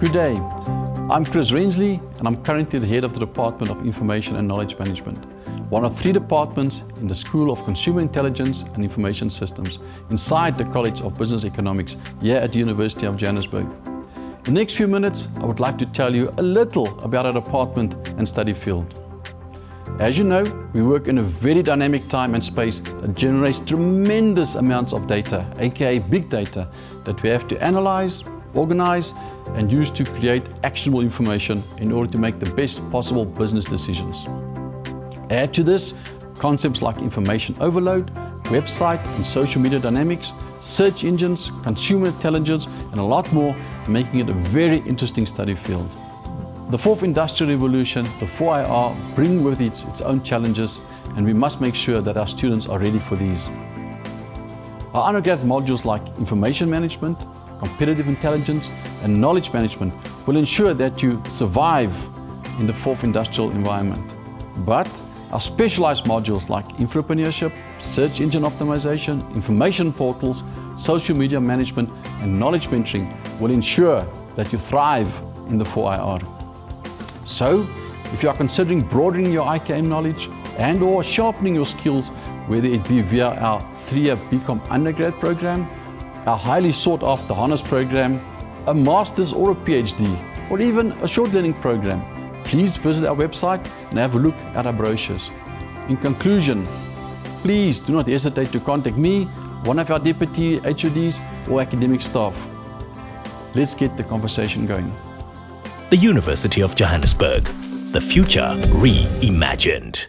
Good day. I'm Chris Rensleigh and I'm currently the head of the Department of Information and Knowledge Management, one of three departments in the School of Consumer Intelligence and Information Systems inside the College of Business Economics here at the University of Johannesburg. In the next few minutes, I would like to tell you a little about our department and study field. As you know, we work in a very dynamic time and space that generates tremendous amounts of data, aka big data, that we have to analyze, organize and use to create actionable information in order to make the best possible business decisions. Add to this concepts like information overload, website and social media dynamics, search engines, consumer intelligence and a lot more, making it a very interesting study field. The fourth industrial revolution, the 4IR, bring with it its own challenges and we must make sure that our students are ready for these. Our undergrad modules like information management, competitive intelligence and knowledge management will ensure that you survive in the fourth industrial environment. But our specialized modules like entrepreneurship, search engine optimization, information portals, social media management and knowledge mentoring will ensure that you thrive in the 4IR. So, if you are considering broadening your IKM knowledge and or sharpening your skills, whether it be via our three-year BCom undergrad program a highly sought after honours program, a master's or a PhD, or even a short learning program, please visit our website and have a look at our brochures. In conclusion, please do not hesitate to contact me, one of our deputy HODs or academic staff. Let's get the conversation going. The University of Johannesburg, the future reimagined.